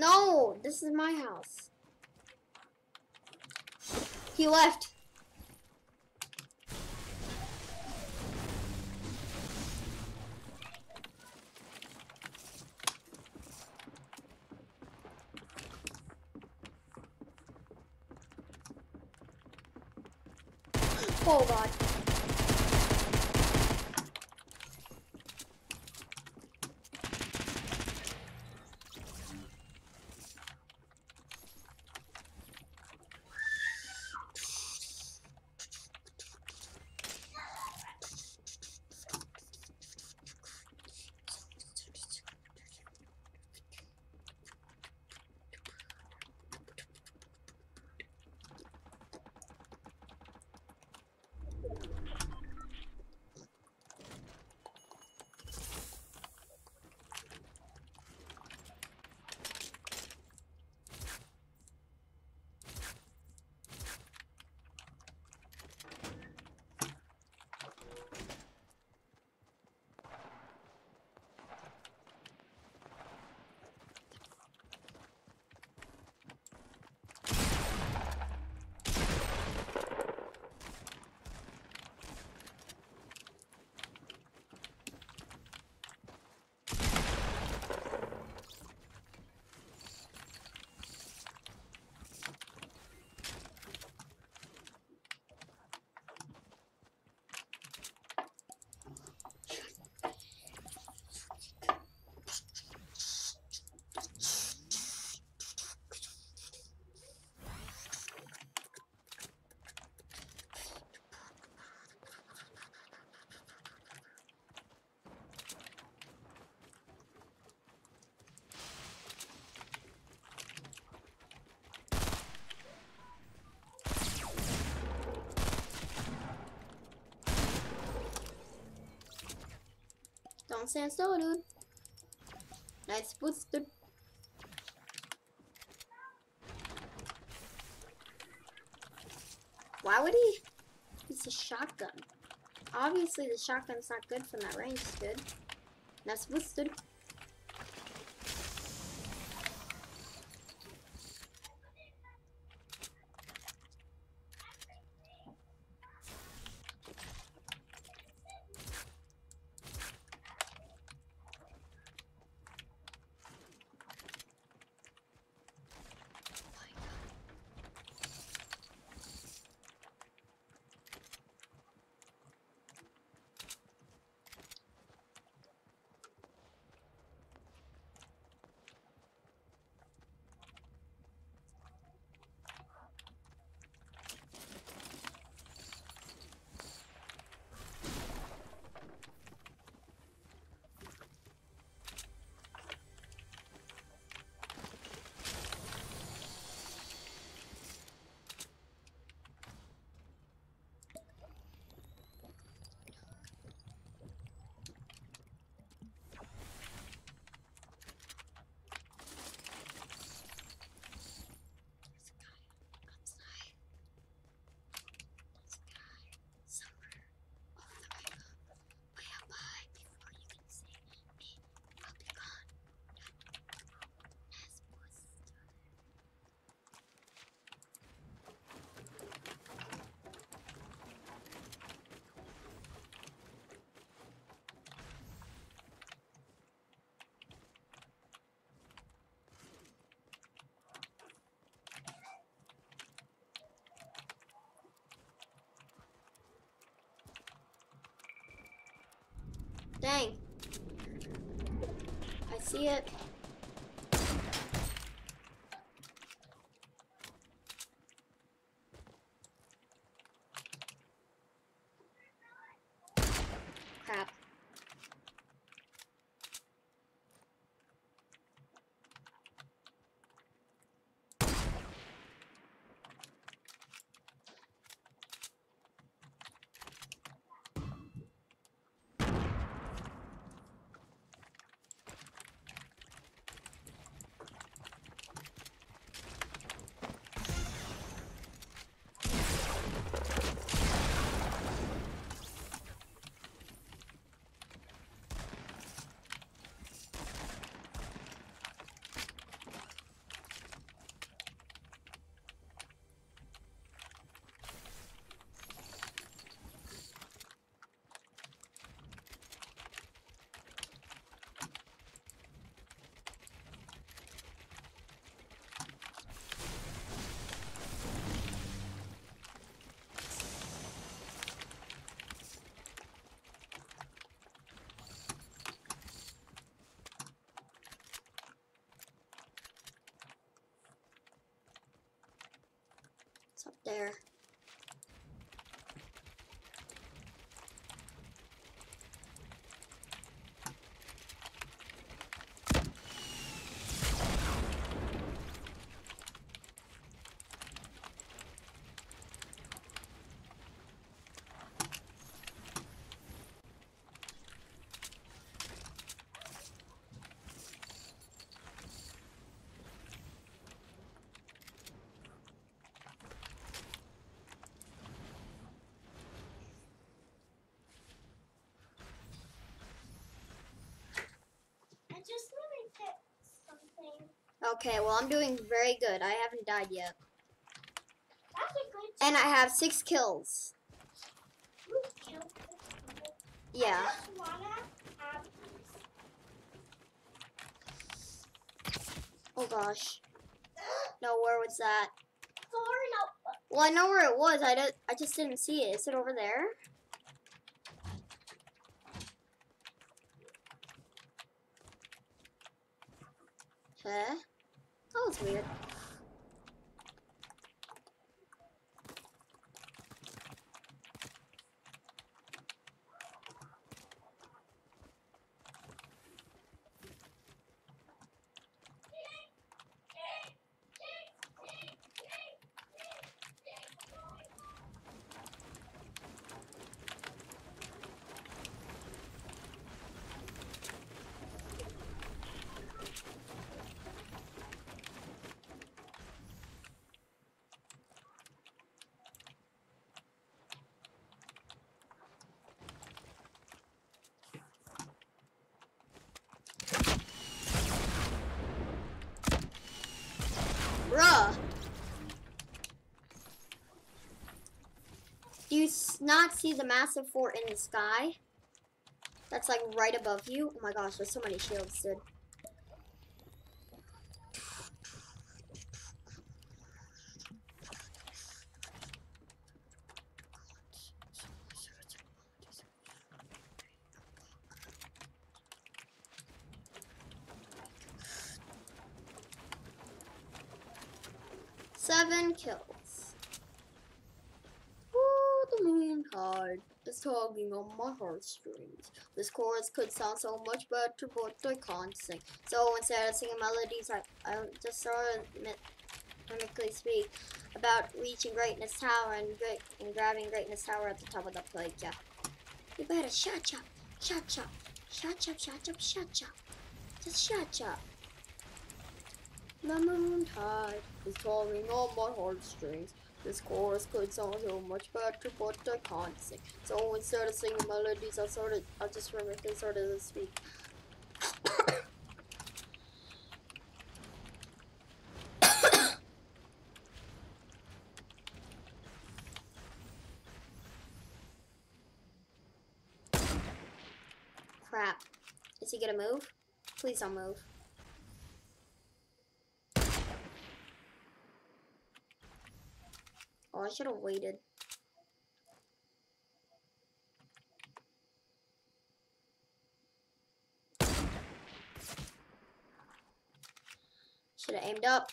No, this is my house. He left. Oh god. Stand still, dude. Nice boots, dude. Why would he? It's a shotgun. Obviously, the shotgun's not good from that range, dude. Nice boots, dude. Dang. I see it. There. I just really hit something. Okay, well, I'm doing very good. I haven't died yet. That's a good And I have six kills. You killed this guy. Yeah. I just wanna have Oh gosh. No, where was that? Well, I know where it was. I, don't, I just didn't see it. Is it over there? Huh? That was weird. Bruh. Do you s- not see the massive fort in the sky? That's like right above you. Oh my gosh, there's so many shields, dude. Seven kills. Ooh, the moon tugging on my heartstrings. This chorus could sound so much better, but I can't sing. So instead of singing melodies, I, I just sort of mimically speak about reaching greatness tower and, great, and grabbing greatness tower at the top of the plate. Yeah. You better shut up, shut up, shut up, shut up, shut up. Just shut up. The moon tide is tugging on my heartstrings. This chorus could sound so much better, but I can't sing. So instead of singing melodies, I of, I just rhythmically sort of speak. Crap. Is he gonna move? Please don't move. Oh, I should have waited. Should have aimed up.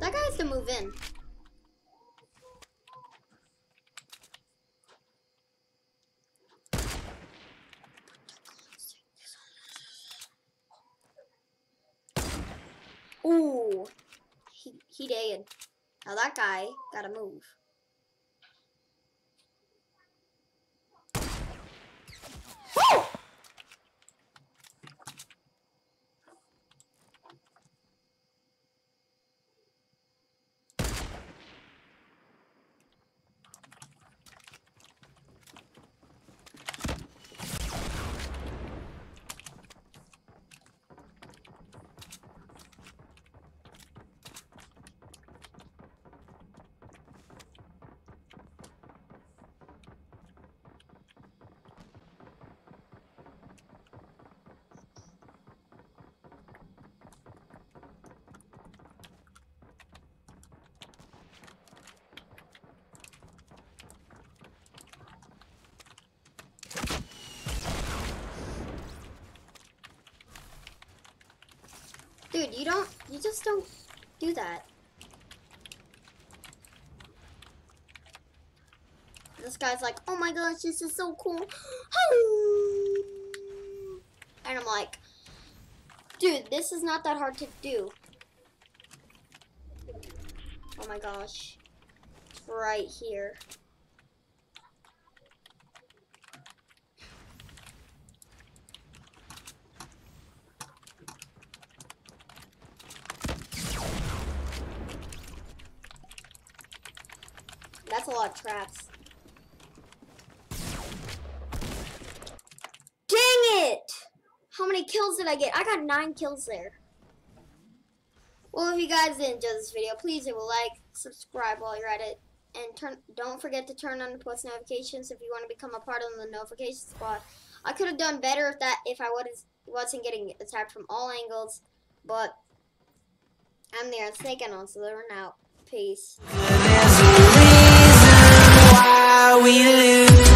That guy has to move in. Ooh, he he did. Now that guy gotta move. You don't, you just don't do that. This guy's like, oh my gosh, this is so cool. And I'm like, dude, this is not that hard to do. Oh my gosh. It's Right here. That's a lot of traps. Dang it! How many kills did I get? I got nine kills there. Well, if you guys did enjoy this video, please leave a like, subscribe while you're at it, and turn. don't forget to turn on the post notifications if you want to become a part of the notification squad. I could have done better if that if I was wasn't getting attacked from all angles, but I'm the Iron Snake, and on Slytherin out. Peace how we lose